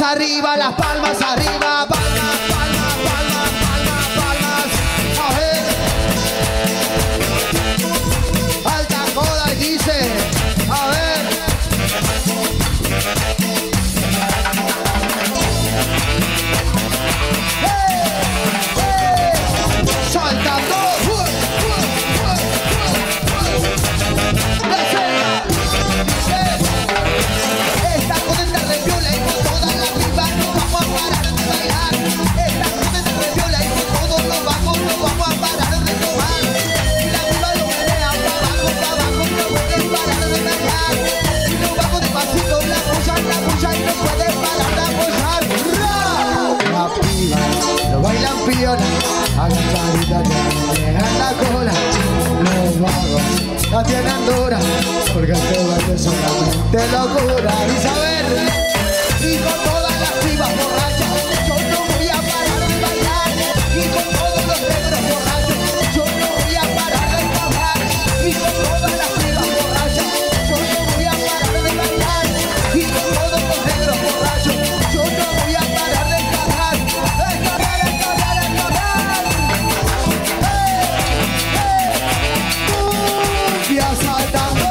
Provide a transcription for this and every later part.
arriba, las palmas arriba. no tienen dura porque el teo es solamente locura y saber y con todas las chivas outside down.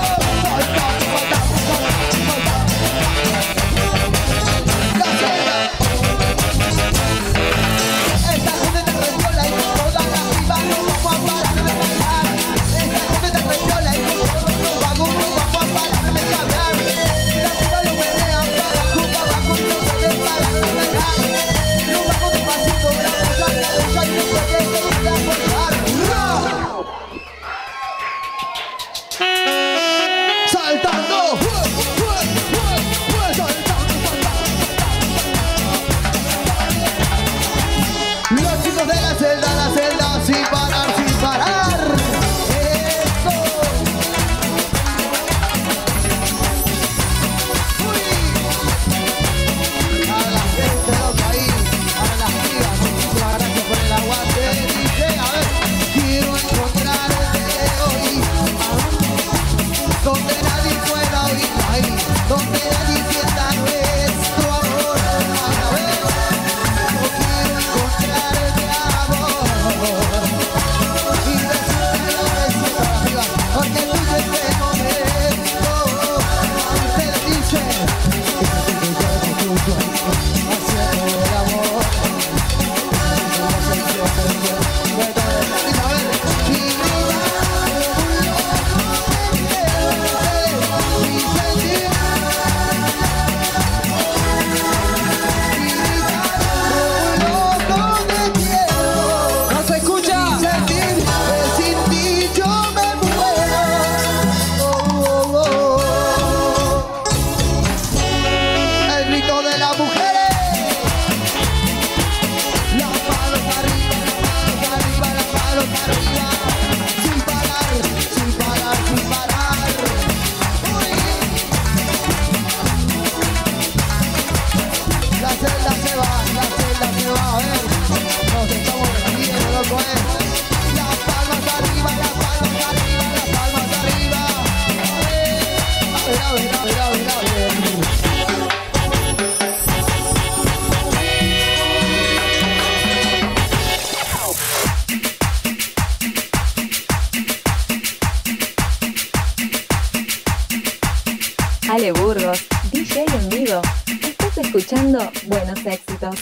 Ale Burgos, DJ Unido. Estás escuchando Buenos Éxitos.